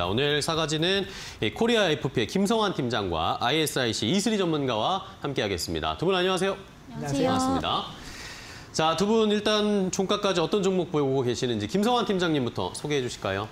자, 오늘 사가지는 이 코리아 FP의 김성환 팀장과 ISIC 이슬이 전문가와 함께하겠습니다. 두 분 안녕하세요. 안녕하세요. 반갑습니다. 자, 두 분 일단 종가까지 어떤 종목 보고 계시는지 김성환 팀장님부터 소개해 주실까요?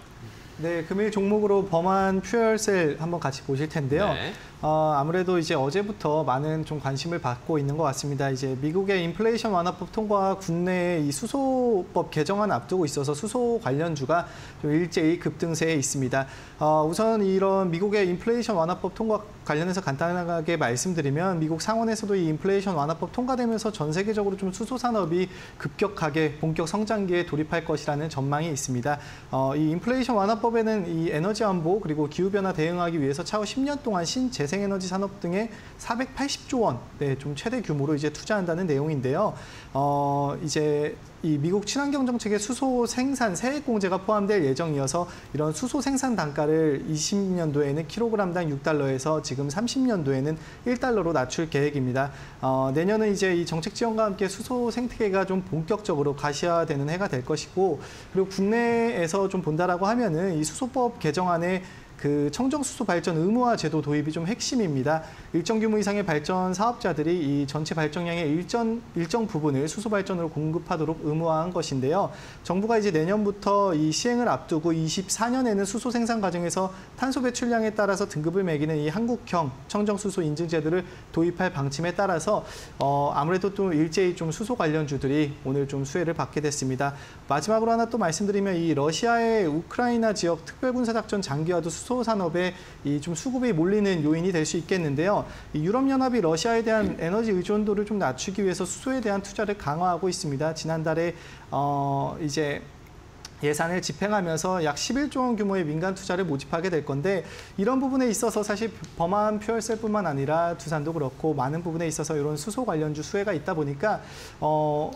네, 금일 종목으로 범한 퓨얼셀 한번 같이 보실 텐데요. 네. 어, 아무래도 이제 어제부터 많은 좀 관심을 받고 있는 것 같습니다. 이제 미국의 인플레이션 완화법 통과와 국내의 이 수소법 개정안 앞두고 있어서 수소 관련주가 좀 일제히 급등세에 있습니다. 어, 우선 이런 미국의 인플레이션 완화법 통과 관련해서 간단하게 말씀드리면 미국 상원에서도 이 인플레이션 완화법 통과되면서 전 세계적으로 좀 수소 산업이 급격하게 본격 성장기에 돌입할 것이라는 전망이 있습니다. 어, 이 인플레이션 완화법 에는 이 에너지 안보 그리고 기후 변화 대응하기 위해서 차후 10년 동안 신재생 에너지 산업 등에 480조 원, 네, 좀 최대 규모로 이제 투자한다는 내용인데요. 어, 이제 이 미국 친환경 정책의 수소 생산 세액 공제가 포함될 예정이어서 이런 수소 생산 단가를 20년도에는 킬로그램당 6달러에서 지금 30년도에는 1달러로 낮출 계획입니다. 어, 내년은 이제 이 정책 지원과 함께 수소 생태계가 좀 본격적으로 가시화되는 해가 될 것이고 그리고 국내에서 좀 본다라고 하면은 이 수소법 개정안에 그 청정수소 발전 의무화 제도 도입이 좀 핵심입니다. 일정 규모 이상의 발전 사업자들이 이 전체 발전량의 일정, 일정 부분을 수소 발전으로 공급하도록 의무화한 것인데요. 정부가 이제 내년부터 이 시행을 앞두고 24년에는 수소 생산 과정에서 탄소 배출량에 따라서 등급을 매기는 이 한국형 청정수소 인증 제도를 도입할 방침에 따라서 어, 아무래도 또 일제히 좀 수소 관련주들이 오늘 좀 수혜를 받게 됐습니다. 마지막으로 하나 또 말씀드리면 이 러시아의 우크라이나 지역 특별군사작전 장기화도 수소 산업에 이 좀 수급이 몰리는 요인이 될 수 있겠는데요. 이 유럽연합이 러시아에 대한 에너지 의존도를 좀 낮추기 위해서 수소에 대한 투자를 강화하고 있습니다. 지난달에 어 이제 예산을 집행하면서 약 11조 원 규모의 민간 투자를 모집하게 될 건데 이런 부분에 있어서 사실 범한 퓨얼셀뿐만 아니라 두산도 그렇고 많은 부분에 있어서 이런 수소 관련주 수혜가 있다 보니까 어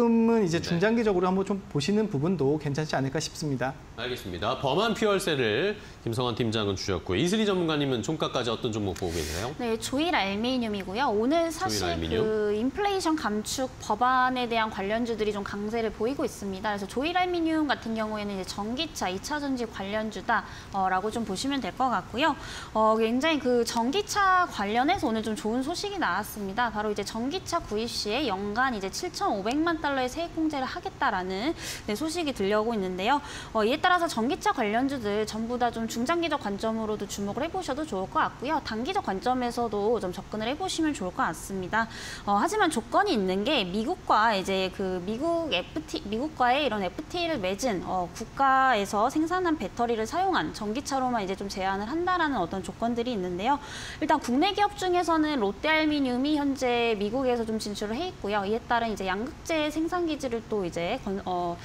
조금은 이제 네. 중장기적으로 한번 좀 보시는 부분도 괜찮지 않을까 싶습니다. 알겠습니다. 범한 퓨얼셀을 김성환 팀장은 주셨고 이슬이 전문가님은 종가까지 어떤 종목 보고 계세요? 네, 조일 알미늄이고요. 오늘 사실 알미늄. 그 인플레이션 감축 법안에 대한 관련주들이 좀 강세를 보이고 있습니다. 그래서 조일 알미늄 같은 경우에는 이제 전기차, 2차 전지 관련주다라고 좀 보시면 될 것 같고요. 어, 굉장히 그 전기차 관련해서 오늘 좀 좋은 소식이 나왔습니다. 바로 이제 전기차 구입 시에 연간 이제 7,500만 달러의 세액 공제를 하겠다라는 네, 소식이 들려오고 있는데요. 어, 이에 따라서 전기차 관련주들 전부 다 좀 중장기적 관점으로도 주목을 해보셔도 좋을 것 같고요. 단기적 관점에서도 좀 접근을 해보시면 좋을 것 같습니다. 어, 하지만 조건이 있는 게 미국과 이제 그 미국 FT 미국과의 이런 FTA를 맺은 어, 국가에서 생산한 배터리를 사용한 전기차로만 이제 좀 제한을 한다라는 어떤 조건들이 있는데요. 일단 국내 기업 중에서는 롯데알미늄이 현재 미국에서 좀 진출을 해 있고요. 이에 따른 이제 양극재 생산 기지를 또 이제 건, 어,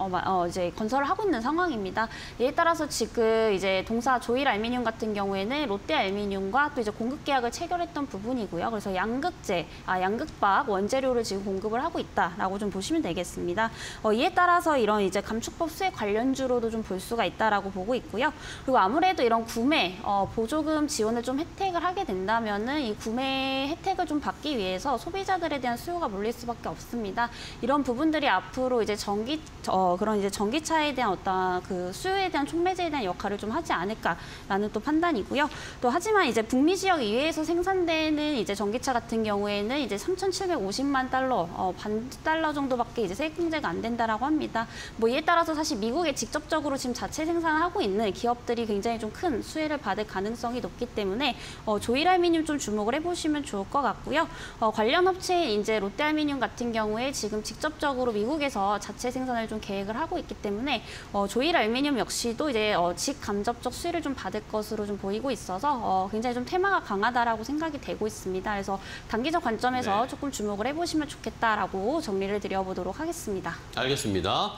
어, 마- 어, 이제 건설을 하고 있는 상황입니다. 이에 따라서 지금 이제 동사 조일 알미늄 같은 경우에는 롯데 알미늄과 또 이제 공급 계약을 체결했던 부분이고요. 그래서 양극재, 아, 양극박 원재료를 지금 공급을 하고 있다라고 좀 보시면 되겠습니다. 어, 이에 따라서 이런 이제 감축법 수혜 관련주로도 좀 볼 수가 있다라고 보고 있고요. 그리고 아무래도 이런 구매, 어, 보조금 지원을 좀 혜택을 하게 된다면은 이 구매 혜택을 좀 받기 위해서 소비자들에 대한 수요가 몰릴 수밖에 없습니다. 이런 부분들이 앞으로 이제 전기 어, 그런 이제 전기차에 대한 어떤 그 수요에 대한 촉매제에 대한 역할을 좀 하지 않을까라는 또 판단이고요. 또 하지만 이제 북미 지역 이외에서 생산되는 이제 전기차 같은 경우에는 이제 3,750만 달러, 어, 반 달러 정도밖에 이제 세액 공제가 안 된다라고 합니다. 뭐 이에 따라서 사실 미국에 직접적으로 지금 자체 생산을 하고 있는 기업들이 굉장히 좀 큰 수혜를 받을 가능성이 높기 때문에 어, 조일알미늄 좀 주목을 해보시면 좋을 것 같고요. 어, 관련 업체인 이제 롯데알미늄 같은 경우에 지금 직접적으로 미국에서 자체 생산을 좀 계획을 하고 있기 때문에 어, 조일 알미늄 역시도 이제 어, 직간접적 수혜를 좀 받을 것으로 좀 보이고 있어서 어, 굉장히 좀 테마가 강하다라고 생각이 되고 있습니다. 그래서 단기적 관점에서 네. 조금 주목을 해보시면 좋겠다라고 정리를 드려보도록 하겠습니다. 알겠습니다.